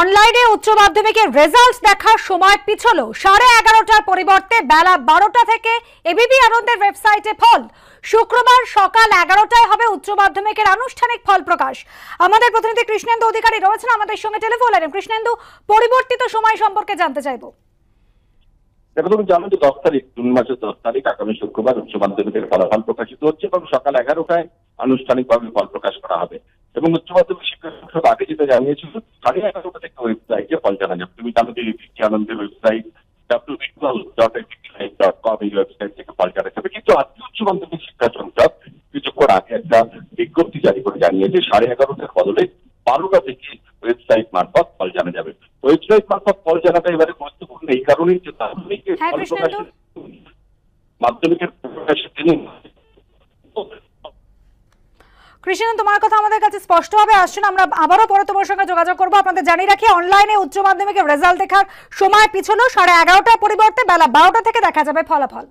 অনলাইনে উচ্চ মাধ্যমিকের রেজাল্ট দেখার সময় পিছলো সাড়ে এগারোটার পরিবর্তে বেলা বারোটা থেকে এবিপি আনন্দের ওয়েবসাইটে ফল। শুক্রবার সকাল এগারোটায় হবে উচ্চ মাধ্যমিকের আনুষ্ঠানিক ফল প্রকাশ। আমাদের প্রতিনিধি কৃষ্ণেন্দু অধিকারী রয়েছেন আমাদের সঙ্গে টেলিফোন লাইনে। কৃষ্ণেন্দু, পরিবর্তিত সময় সম্পর্কে জানতে চাইব। দেখো, তুমি জানো যে দশ তারিখ, জুন মাসের দশ তারিখ, আগামী শুক্রবার উচ্চ মাধ্যমিকের ফলাফল প্রকাশিত হচ্ছে এবং সকাল এগারোটায় আনুষ্ঠানিকভাবে ফল প্রকাশ করা হবে। এবং উচ্চ মাধ্যমিক শিক্ষা সংসদ আগে যেটা জানিয়েছিল সাড়ে এগারোটা থেকে ওয়েবসাইটে ফল জানা যাবে তুমি জানো যে ভিত্তি আনন্দের website W dot dot com এই ওয়েবসাইট থেকে ফল জানা যাবে। কিন্তু আজকে উচ্চ মাধ্যমিক শিক্ষা সংসদ কিছুক্ষণ আগে একটা বিজ্ঞপ্তি জারি করে জানিয়েছে সাড়ে এগারোটার বদলে বারোটা থেকে ওয়েবসাইট মারফত ফল জানা যাবে। ওয়েবসাইট মারফত ফল জানাটা এবারে গুরুত্বপূর্ণ এই কারণেই যে মাধ্যমিকের হ্যাঁ। প্রকাশের মাধ্যমিকের প্রকাশের দিনই কৃষ্ণেন্দু, তোমার কথা আমাদের কাছে স্পষ্টভাবে আসছে না আমরা আবারও পরে তোমার সঙ্গে যোগাযোগ করব। আপনাদের জানিয়ে রাখি অনলাইনে উচ্চ মাধ্যমিকের রেজাল্ট দেখার সময় পিছলো সাড়ে এগারোটার পরিবর্তে বেলা বারোটা থেকে দেখা যাবে ফলাফল।